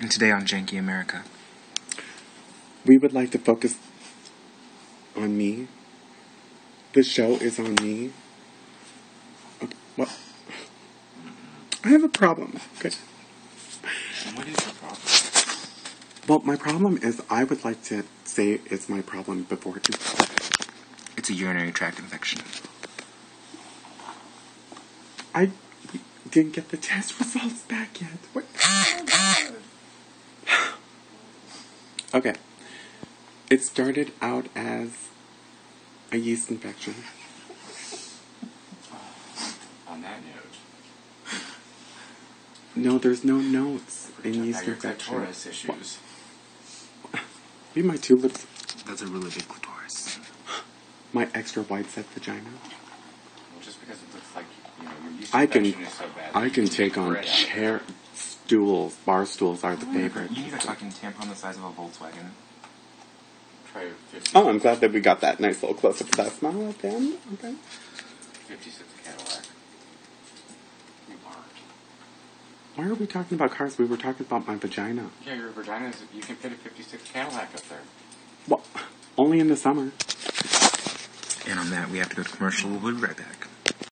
And today on Janky America. We would like to focus on me. The show is on me. Okay, What? I have a problem. Okay. What is your problem? Well, my problem is I would like to say it's my problem before it's It's a urinary tract infection. I didn't get the test results back yet. What? Okay. It started out as a yeast infection. On that note, No, there's no notes in talk yeast about your infection. clitoris issues. Be my two lips, That's a really big clitoris. my extra wide set vagina. Well, just because it looks like you know your yeast I can, infection is so bad. I that can you take on bread out of it. chair stools. Bar stools are the favorite. You need a fucking tampon the size of a Volkswagen. Try 50, Oh, I'm glad that we got that nice little close up of that smile at the end. Okay. 56 Cadillac. You aren't. Why are we talking about cars? We were talking about my vagina. Yeah, your vagina is. You can fit a 56 Cadillac up there. Well, only in the summer. And on that, we have to go to commercial. We'll be right back.